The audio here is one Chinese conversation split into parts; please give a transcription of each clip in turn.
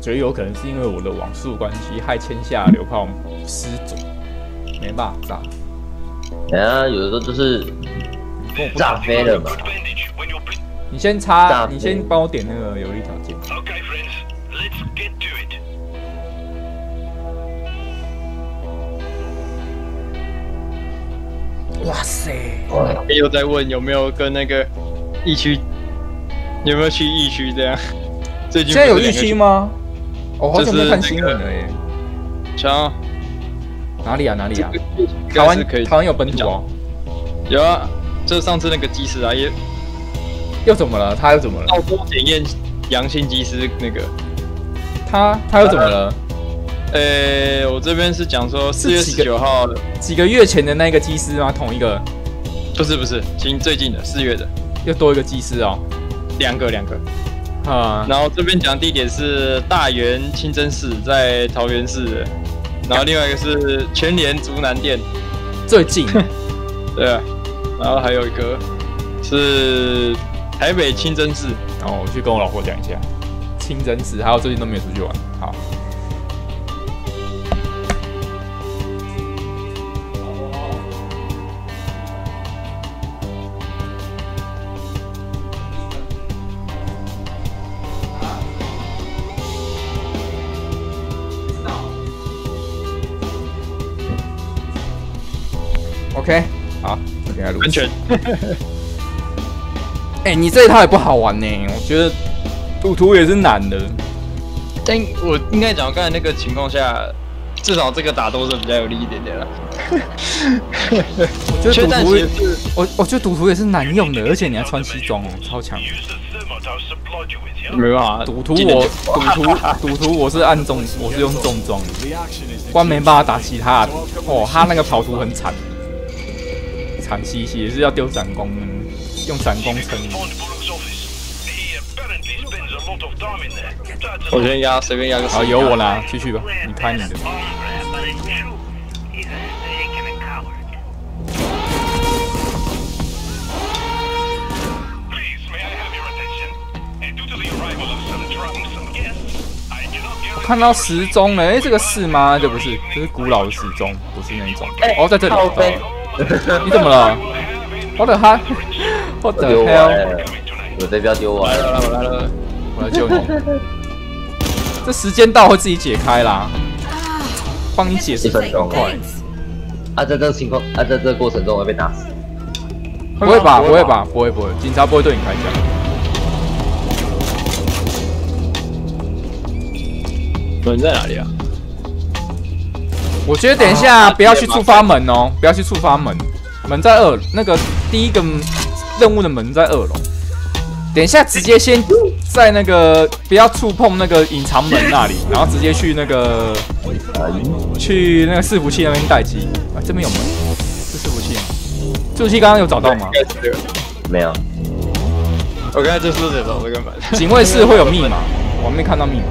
觉得有可能是因为我的网速关系，害签下流炮失准，没办法炸。等下有的时候就是炸飞了嘛。你先插，你先帮我点那个有利条件。哇塞！又在问有没有跟那个疫区，有没有去疫区这样？最近现在有疫区吗？我好久没看新闻了耶。强，哪里啊？哪里啊？台湾可以，台湾有本土哦。有啊，就上次那个技师啊，也又怎么了？他又怎么了？澳洲检验阳性技师那个，他他又怎么了？呃，我这边是讲说四月十九号几个月前的那个技师吗？同一个？不是不是，今最近的四月的，又多一个技师哦，两个两个啊。然后这边讲地点是大园清真寺，在桃园市。然后另外一个是全联竹南店，最近。对啊。然后还有一个是台北清真寺，然后我去跟我老婆讲一下清真寺。还有最近都没有出去玩，好。OK，好，给他录。安全。哎，你这一套也不好玩呢。我觉得赌徒也是难的。但我应该讲，刚才那个情况下，至少这个打斗是比较有利一点点了。我觉得赌徒也是，我我觉得赌徒也是难用的，而且你还穿西装哦，超强。没办法，赌徒我赌徒赌徒我是按重，我是用重装，关没办法打其他。哦，他那个跑图很惨。惨兮兮，也是要丢闪光，用闪光撑。我先压，随便压个。好，由我啦，继续吧，你拍你的。我看到时钟了，哎，这个是吗？这不是，这是古老的时钟，不是那种。哦，在这里。你怎么了？我的哈，我的 hell！我这标丢完了，我来了，我来救你。这时间到会自己解开啦，帮你解释很快。啊，在这个情况，啊，在这个过程中会被打死？不会吧？不会吧？不会不会，警察不会对你开枪。你在哪里啊？我觉得等一下不要去触发门哦，不要去触发门，门在二，那个第一个任务的门在二楼。等一下直接先在那个不要触碰那个隐藏门那里，然后直接去那个去那个伺服器那边待机啊。这边有门，是伺服器吗？伺服器刚刚有找到吗？没有。我刚才就是在找这个门。警卫室会有密码，我没看到密码。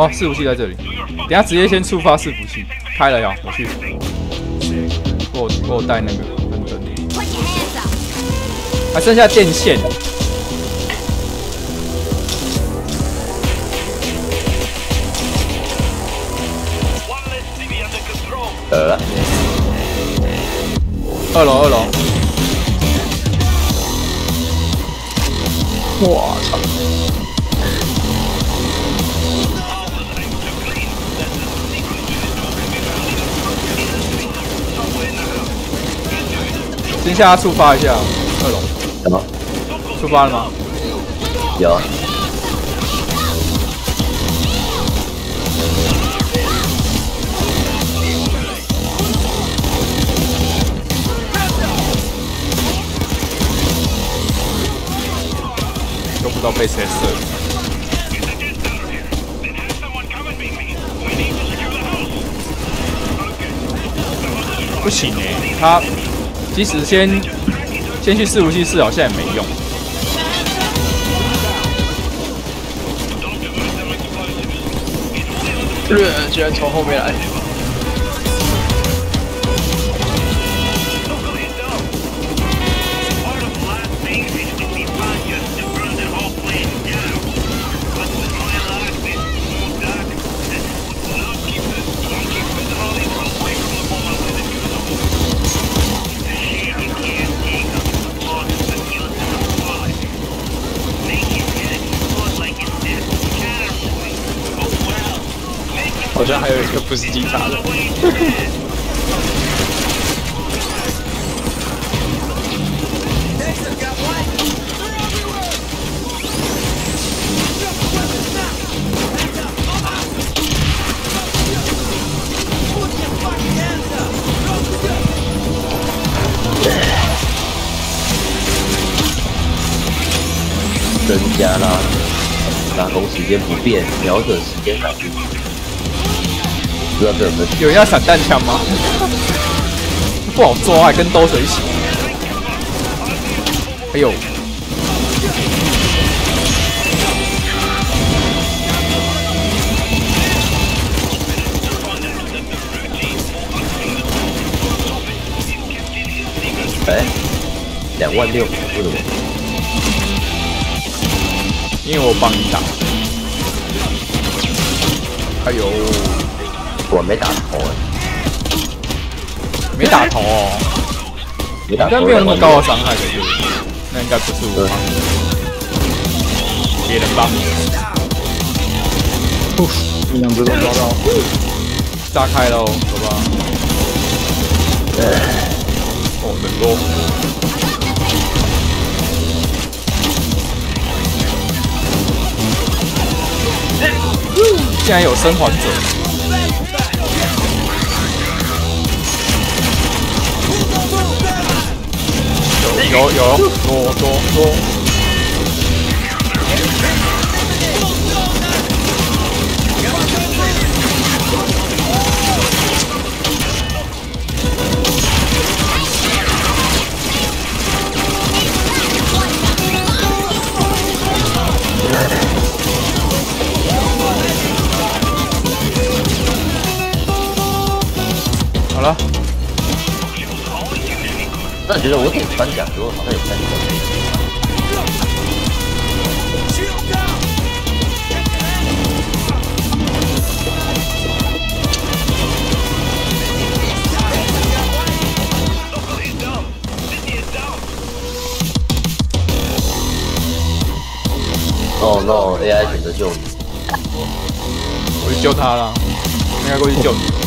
哦，伺服器在这里，等下直接先触发伺服器，开了呀，我去，给我给我带那个分灯，还剩下电线，呃，二楼二楼，我操！先下触发一下二龙，什么？触发了吗？有。都不知道被谁射。不行哎，他。即使先先去试服器试好像也没用。日居然从后面来！好像还有一个不是警察的。增加啦，拉弓时间不变，瞄准时间改变。不知道这有没有？有人要散弹枪吗？不好抓，啊跟兜水洗。哎呦！哎，两万六，为什么？因为我帮你打。哎呦，我没打头哎，没打头哦，没打头。应该没有那么高的伤害的，对那应该不是我帮你，别人帮你。不，两只都抓到，炸开喽，走吧。哦，冷落。竟然有生还者！有有有，多多那你觉得我点穿甲之后好像有三个？哦 no，AI 选择救你。我去救他了，应该过去救你。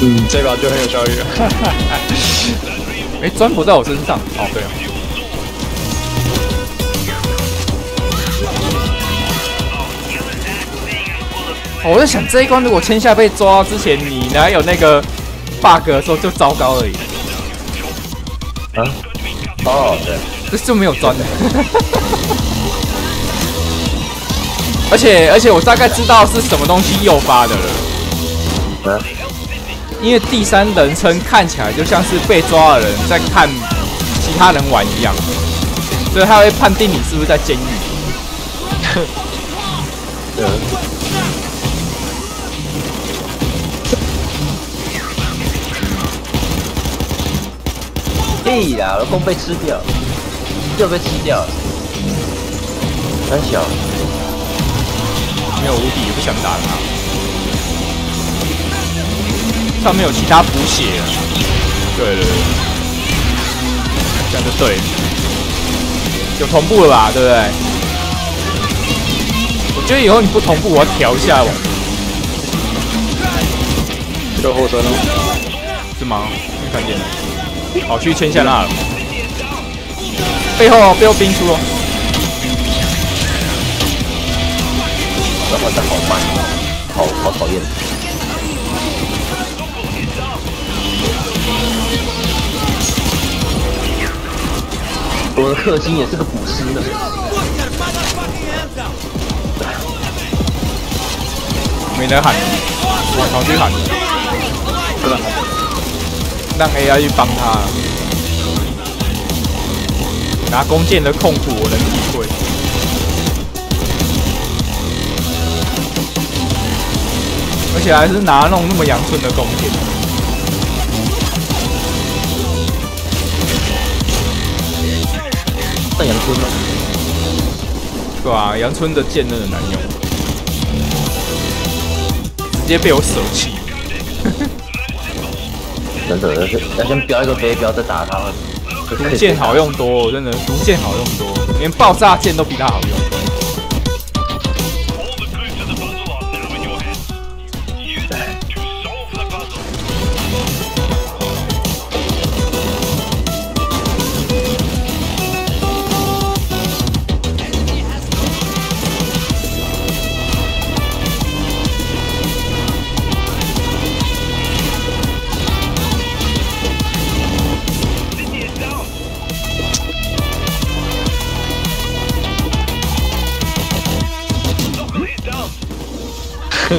嗯，这把就很有效率了。哎，砖不在我身上。哦，对啊。哦我在想这一关如果签下被抓之前，你哪有那个 bug 的时候就糟糕而已，啊？哦，对，这就没有钻的。而且而且我大概知道是什么东西诱发的了，啊？因为第三人称看起来就像是被抓的人在看其他人玩一样，所以他会判定你是不是在监狱。嗯，屁啦，我的弓被吃掉，又被吃掉了。很小，没有无敌，也不想打他。上面有其他补血了。对对对，这样就对。有同步了吧？对不对？我觉得以后你不同步，我要调一下网。有火车了，是吗？没看见。好，去签下那了。背后背后兵出了。然后这好慢，好好讨厌。我的氪金也是个补师呢。没得喊，往旁去喊，不能让 AI 去帮他。拿弓箭的痛苦我能体会。且还是拿那种那么阳春的弓箭。那阳春吗？对啊，阳春的剑真的难用，直接被我舍弃。真的，要先要先标一个飞镖再打他们。毒箭好用多、哦，真的，毒箭好用多，连爆炸箭都比他好用。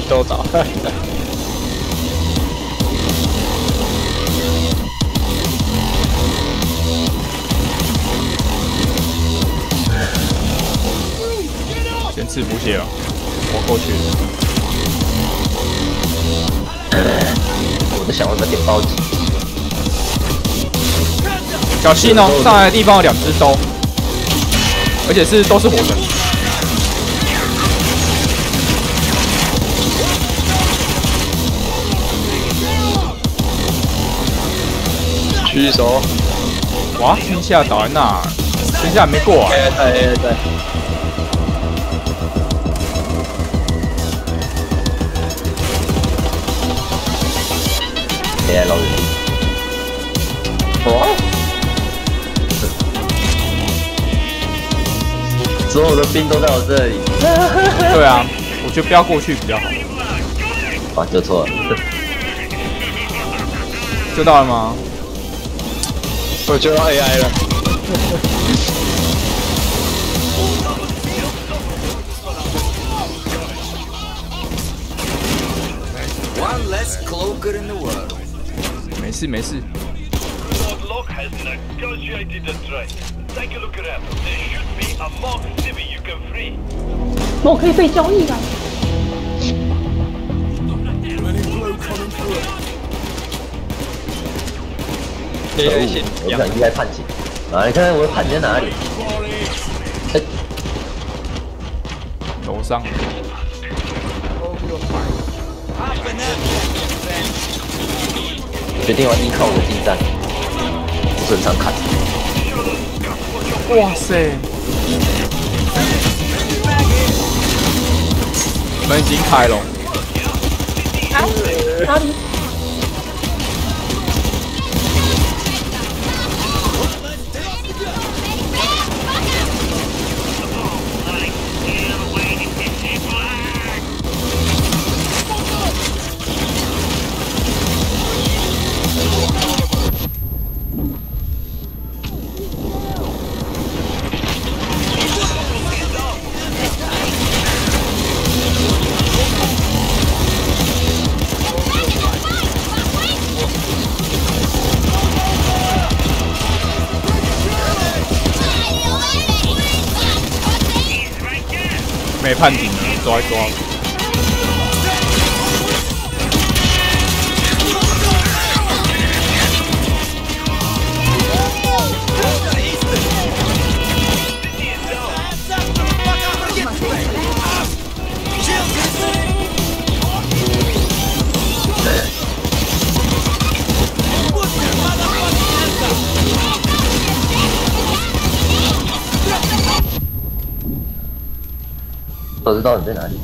都找。先吃补血啊，我过去。我在想我在点包机，小心哦，上来的地方有两只刀，而且是都是火神。举手。哇，天下倒在那儿，天下还没过啊！哎在哎在。谁来捞人？哇！所有的兵都在我这里，对啊，我觉得不要过去比较好。啊，就错了。就到了吗？我就要 AI 了。 One less cloaker in the world. 没事没事， Lord Locke has negotiated a trade. Take a look around. There should be a mock civvy you can free. 我可以被交易了。 先养我不想依赖判刑。啊，你看看我的判在哪里？哎，楼上。决定要依靠我的近战，正常砍。哇塞！门已经开了，啊？哪里？看顶，抓一抓。不知道你在哪里。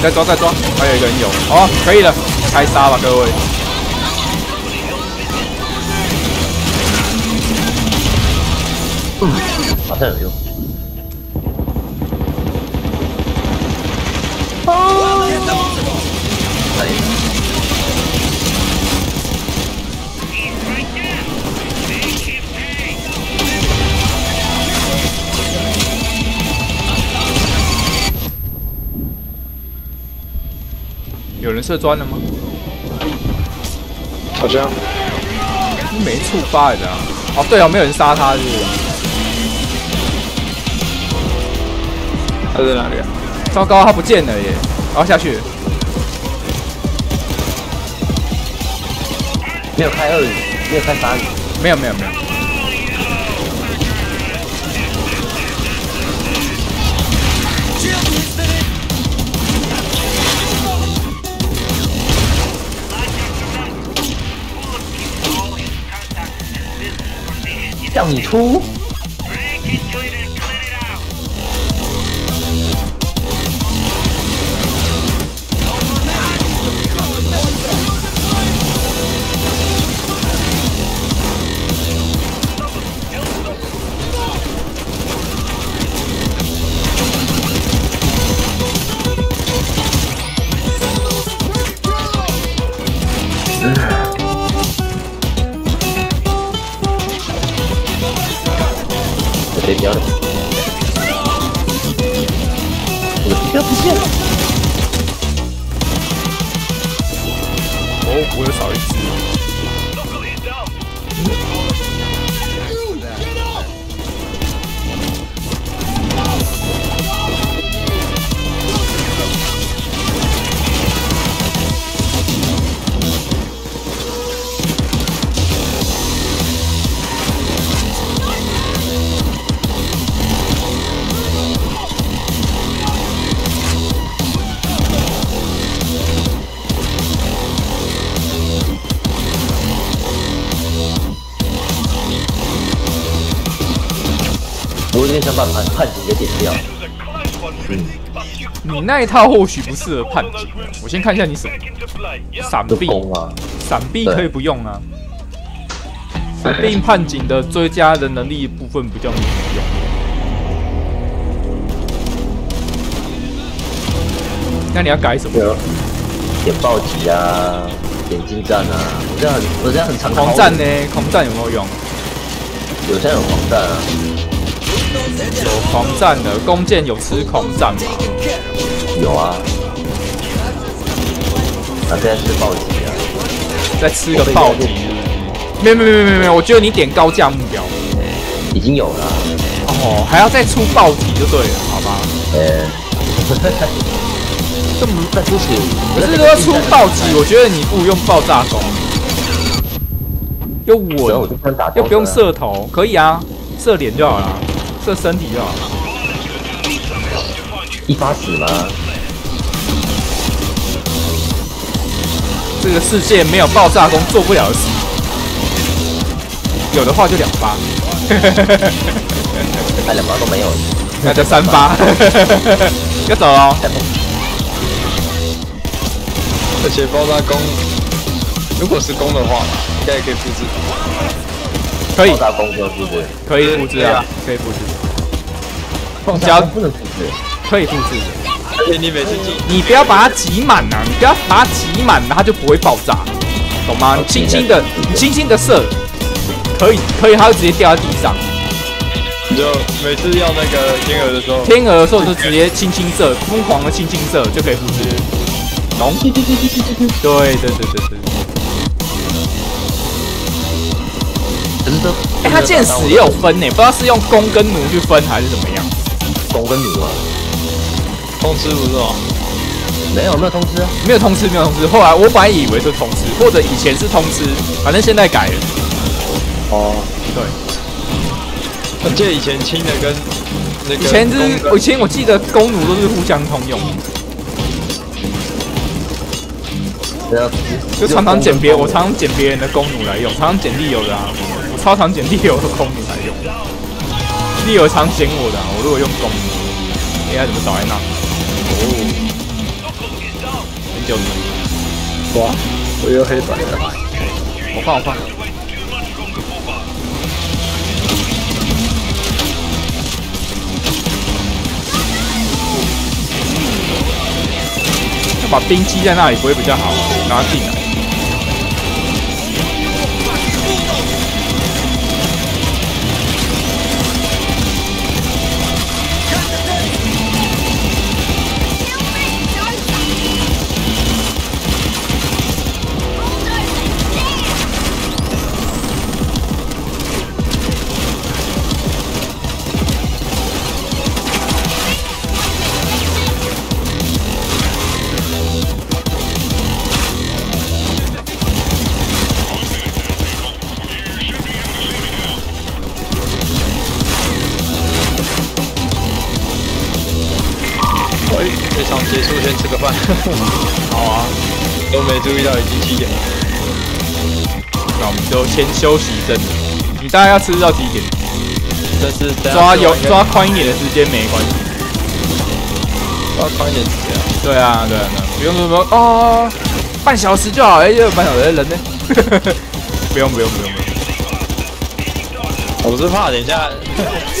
再抓再抓，还有一个人有，哦，可以了，开杀吧各位。好像有用。哎，有人射砖了吗？好像没触发的啊。哦，对啊，没有人杀他，是不是？他在哪里啊？糟糕，他不见了耶！然后下去，没有开二语，没有开三语。没有没有没有。叫你出。判判警给点掉。You 你那一套或许不适合判警。我先看一下你什么.闪避，啊，闪避可以不用啊。闪避判警的追加的能力部分比较没有用。那你要改什么？点暴击啊，点近战啊，我这样很我这样很常狂战呢？狂战有没有用？有现在有狂战啊，有狂战的弓箭有吃狂战吗？有啊，啊现在是暴击啊，再吃个暴击？没有没有没有没有没有，我觉得你点高价目标。已经有了。啊，哦，还要再出暴击就对了，好吧？呃，这么那之前可是如果出暴击，我觉得你不如用爆炸弓，又稳。又不用射头，可以啊，射脸就好了，射身体就好。一发死吗？这个世界没有爆炸弓做不了的事，有的话就两发，哎，两发都没有，那就三发，要走哦。而且爆炸弓，如果是弓的话，应该也可以复制。可以爆炸攻克是不是？可以复制啊，可以复制，爆炸攻不能复制，可以复制的。而且你每次挤，你不要把它挤满呐，你不要把它挤满，它就不会爆炸，懂吗？你轻轻的，你轻轻的射，可以可以，它就直接掉在地上。你就每次要那个天鹅的时候，天鹅的时候就直接轻轻射，疯狂的轻轻射就可以复制。懂？对对对对对对。哎，它箭矢也有分呢，不知道是用弓跟弩去分还是怎么样。弓跟弩啊，通吃不是吗？没有没有通知啊，没有通知，没有通知。后来我本来以为是通知，或者以前是通知，反正现在改了。哦，对，我记得以前清的跟那个以前是我以前我记得弓弩都是互相通用，对啊，就常常捡别我常常捡别人的弓弩来用，常常捡利友的啊，我超常捡利友的弓弩来用。利友常捡我的、啊，我如果用弓弩，AI 怎么找在那？哦，很久了，哇，我又黑白了。我换我换。要把兵积在那里不会比较好，让他进来。场结束先吃个饭。好啊，都没注意到已经七点了。那我们就先休息一阵子。你大概要吃到几点？但是抓有抓宽一点的时间没关系。抓宽一点时间啊。对啊，对啊，对啊不用不用不用哦，半小时就好。哎，又有半小时，人呢？不用不用不用不用。我是怕等一下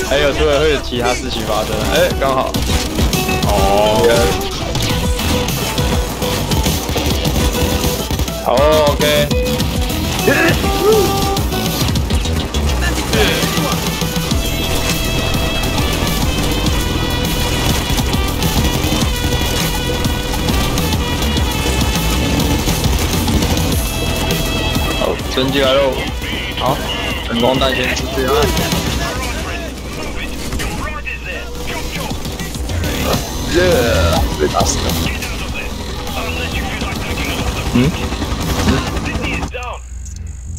还有突然会有其他事情发生。哎，刚好。哦，好，OK。好，升级来喽！好，成功弹先出去啊！耶，被打死了。嗯？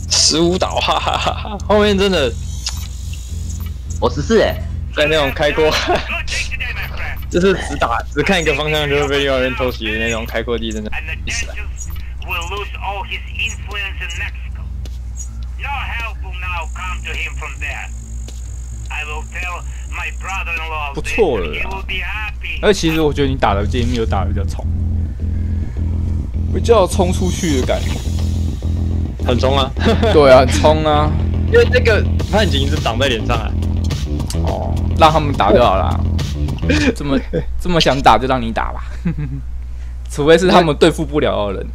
十五岛，哈哈哈哈！后面真的我十四哎，在那种开阔，就是只打只看一个方向就会被另外一边偷袭的那种开阔地，真的 and the 意思啊。Tensions will lose all his influence in Mexico. No help will now come to him from there. I will tell 不错了啦.而其实我觉得你打的界面又打的比较冲，比较冲出去的感觉。很冲啊！对啊，很冲啊！因为那个判警是挡在脸上啊。哦，让他们打就好啦。这么这么想打就让你打吧，除非是他们对付不了的人。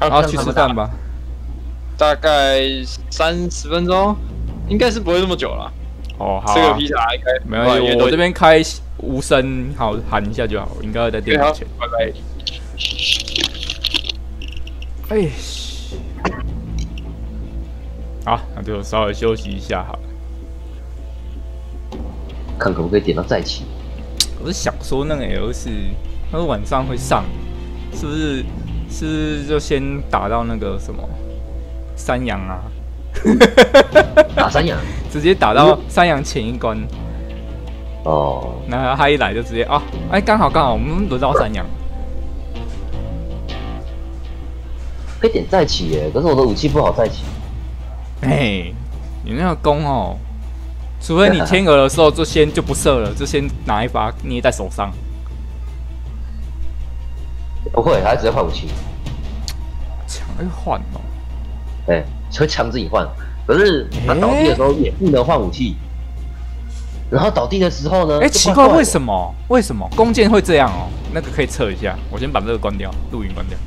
然后去吃饭吧。大概三十分钟，应该是不会那么久了。哦，好、吃个啊，披萨应该没关系，因为我这边开无声，好喊一下就好，应该会在电脑前。拜拜。哎，好，那就稍微休息一下好了。看可不可以点到再起。我是想说那个 L 是，他说晚上会上，是不是？是不是就先打到那个什么山羊啊？打山羊直接打到山羊前一关，哦，然后他一来就直接啊，哎，刚好刚好我们轮到山羊。可以点再起耶，可是我的武器不好再起。哎，你那个弓哦，除非你天鹅的时候就先就不射了，就先拿一把捏在手上。不会，他直接换武器，枪会换哦，哎，会枪自己换。可是他倒地的时候也不能换武器，然后倒地的时候呢？哎，就奇怪，怪为什么？为什么弓箭会这样哦？那个可以测一下，我先把这个关掉，录音关掉。